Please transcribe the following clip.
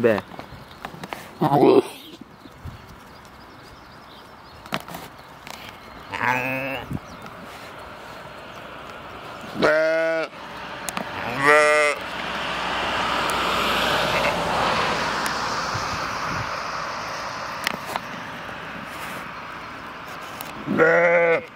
Be. Bleh.